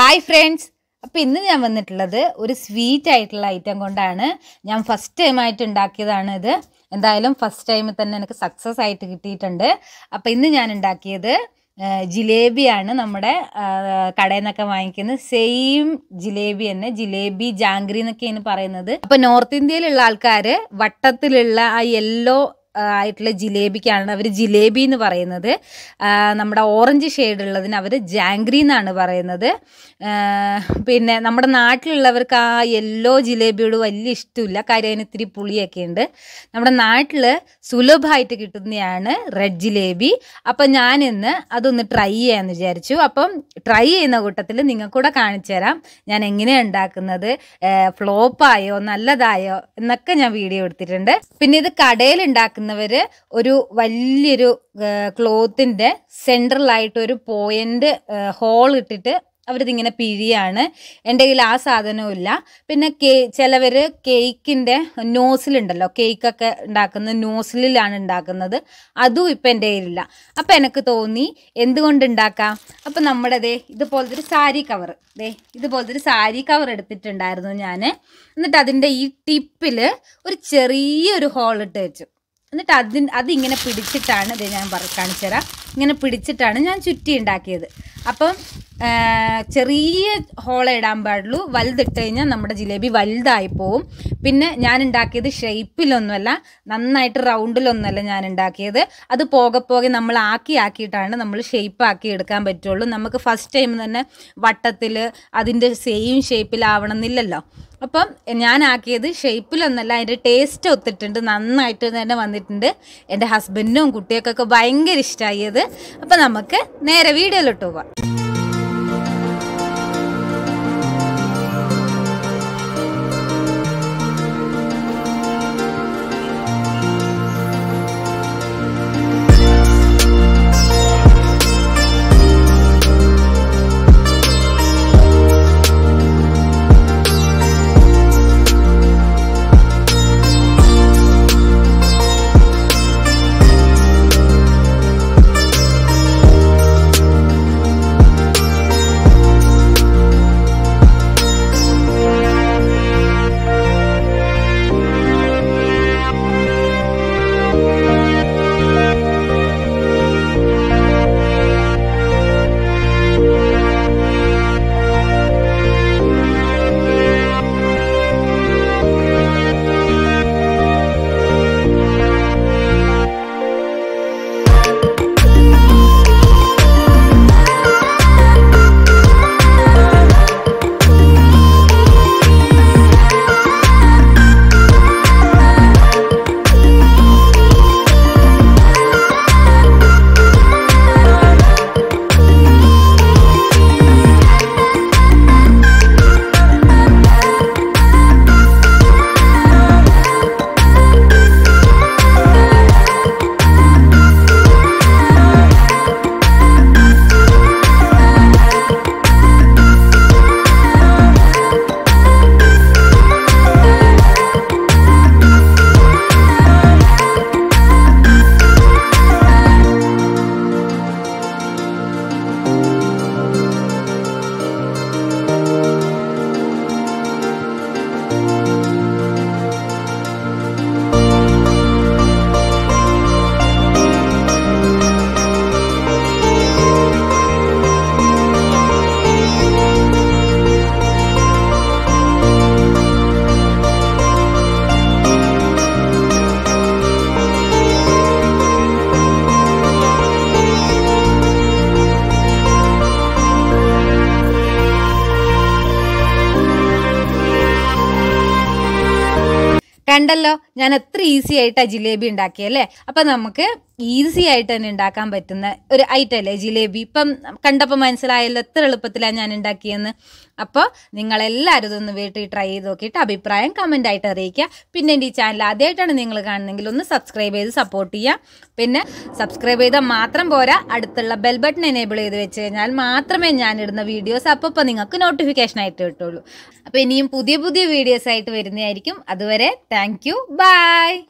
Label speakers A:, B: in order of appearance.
A: Hi friends അപ്പോൾ ഇന്ന് ഞാൻ വന്നിട്ടുള്ളത് ഒരു സ്വീറ്റ് ആയിട്ടുള്ള ഐറ്റം കൊണ്ടാണ്. ഞാൻ ഫസ്റ്റ് ടൈം ആയിട്ട് ഉണ്ടാക്കിയതാണ് ഇത്. എന്തായാലും ഫസ്റ്റ് ടൈമിൽ തന്നെ എനിക്ക് സക്സസ് ആയിട്ട് കിട്ടിയിട്ടുണ്ട്. അപ്പോൾ ഇന്ന് ഞാൻ ഉണ്ടാക്കിയത് ജിലേബിയാണ് നമ്മുടെ കടയിൽ നിന്നൊക്കെ വാങ്ങിക്കുന്നത് സെയിം ജിലേബി തന്നെ ജിലേബി ജാംഗ്രി എന്നൊക്കെയാണ് പറയുന്നത്. അപ്പോൾ നോർത്ത് ഇന്ത്യയിലുള്ള ആൾക്കാർ വട്ടത്തിലുള്ള ആ യെല്ലോ ആയിട്ടുള്ള ജിലേബിക്കാണ് അവർ ജിലേബി എന്ന് പറയുന്നത്. നമ്മുടെ ഓറഞ്ച് ഷെയ്ഡ് ഉള്ളതിന് അവർ ജാംഗ്രി എന്നാണ് പറയുന്നത്. പിന്നെ നമ്മുടെ നാട്ടിലുള്ളവർക്ക് ആ യെല്ലോ ജിലേബിയോട് വലിയ ഇഷ്ടമില്ല. കാര്യം അതിന് ഇത്തിരി പുളിയൊക്കെ ഉണ്ട്. നമ്മുടെ നാട്ടിൽ സുലഭമായിട്ട് കിട്ടുന്നതാണ് റെഡ് ജിലേബി. അപ്പം ഞാനിന്ന് അതൊന്ന് ട്രൈ ചെയ്യാമെന്ന് വിചാരിച്ചു. അപ്പം ട്രൈ ചെയ്യുന്ന കൂട്ടത്തിൽ നിങ്ങൾക്കൂടെ കാണിച്ചു തരാം. ഞാൻ എങ്ങനെയാണ് ഉണ്ടാക്കുന്നത് ഫ്ലോപ്പായോ നല്ലതായോ എന്നൊക്കെ ഞാൻ വീഡിയോ എടുത്തിട്ടുണ്ട്. പിന്നെ ഇത് കടയിൽ ഉണ്ടാക്കുന്നവർ ഒരു വലിയൊരു ക്ലോത്തിന്റെ സെൻട്രലായിട്ട് ഒരു പോയിന്റ് ഹോൾ ഇട്ടിട്ട് അവരിതിങ്ങനെ പിഴിയാണ്. എന്റെ കയ്യിൽ ആ സാധനവും ഇല്ല. പിന്നെ കേ ചിലവർ കേക്കിന്റെ നോസിലുണ്ടല്ലോ കേക്കൊക്കെ ഉണ്ടാക്കുന്ന നോസിലാണ് ഉണ്ടാക്കുന്നത്. അതും ഇപ്പം എന്റെ കയ്യിലില്ല. അപ്പം എനിക്ക് തോന്നി എന്തുകൊണ്ട് ഉണ്ടാക്കാം? അപ്പം നമ്മുടെ ദേ ഇതുപോലത്തെ ഒരു സാരി കവർ ദേ ഇതുപോലത്തെ ഒരു സാരി കവർ എടുത്തിട്ടുണ്ടായിരുന്നു ഞാൻ എന്നിട്ട് അതിന്റെ ഈ ടിപ്പിൽ ഒരു ചെറിയൊരു ഹോൾ ഇട്ട് വെച്ചു. എന്നിട്ട് അതിൻ അതിങ്ങനെ പിടിച്ചിട്ടാണ് ഇത് ഞാൻ കാണിച്ചു തരാം ഇങ്ങനെ പിടിച്ചിട്ടാണ് ഞാൻ ചുറ്റി ഉണ്ടാക്കിയത്. അപ്പം ചെറിയ ഹോൾ ഇടാൻ പാടുള്ളൂ. വലുതിട്ട് കഴിഞ്ഞാൽ നമ്മുടെ ജിലേബി വലുതായി പോവും. പിന്നെ ഞാൻ ഉണ്ടാക്കിയത് ഷേപ്പിലൊന്നുമല്ല നന്നായിട്ട് റൗണ്ടിലൊന്നുമല്ല ഞാൻ ഉണ്ടാക്കിയത്. അത് പോകെ പോകെ നമ്മൾ ആക്കി ആക്കിയിട്ടാണ് നമ്മൾ ഷേപ്പ് ആക്കി എടുക്കാൻ പറ്റുള്ളൂ. നമുക്ക് ഫസ്റ്റ് ടൈം തന്നെ വട്ടത്തിൽ അതിന്റെ സെയിം ഷേപ്പിലാവണം എന്നില്ലല്ലോ അപ്പം ഞാൻ ആക്കിയത് ഷേപ്പിലൊന്നല്ല അതിന്റെ ടേസ്റ്റ് ഒത്തിട്ടുണ്ട് നന്നായിട്ട് തന്നെ വന്നിട്ടുണ്ട്. എന്റെ ഹസ്ബൻഡിനും കുട്ടികൾക്കൊക്കെ ഭയങ്കര ഇഷ്ടമായത് അപ്പം നമുക്ക് നേരെ വീഡിയോയിലോട്ട് പോവാം. കണ്ടല്ലോ? ഞാൻ എത്ര ഈസി ആയിട്ടാ ജിലേബി ഉണ്ടാക്കിയല്ലേ അപ്പൊ നമുക്ക് ഈസി ആയിട്ട് തന്നെ ഉണ്ടാക്കാൻ പറ്റുന്ന ഒരു ഐറ്റം അല്ലേ? ജിലേബി. ഇപ്പം കണ്ടപ്പോൾ മനസ്സിലായല്ലോ എത്ര എളുപ്പത്തിലാണ് ഞാൻ ഉണ്ടാക്കിയെന്ന്. അപ്പോൾ നിങ്ങളെല്ലാവരും ഇതൊന്ന് വീട്ടിൽ ട്രൈ ചെയ്ത് നോക്കിയിട്ട് അഭിപ്രായം കമന്റ് ആയിട്ട് അറിയിക്കുക. പിന്നെ എന്റെ ഈ ചാനൽ ആദ്യമായിട്ടാണ് നിങ്ങൾ കാണുന്നതെങ്കിൽ ഒന്ന് സബ്സ്ക്രൈബ് ചെയ്ത് സപ്പോർട്ട് ചെയ്യുക. പിന്നെ സബ്സ്ക്രൈബ് ചെയ്താൽ മാത്രം പോരാ അടുത്തുള്ള ബെൽ ബട്ടൺ എനേബിൾ ചെയ്ത് വെച്ച് കഴിഞ്ഞാൽ മാത്രമേ ഇടുന്ന വീഡിയോസ് അപ്പോൾ നിങ്ങൾക്ക് നോട്ടിഫിക്കേഷൻ ആയിട്ട് കിട്ടുള്ളൂ അപ്പോൾ ഇനിയും പുതിയ പുതിയ വീഡിയോസ് ആയിട്ട് വരുന്നതായിരിക്കും. അതുവരെ താങ്ക് യു ബൈ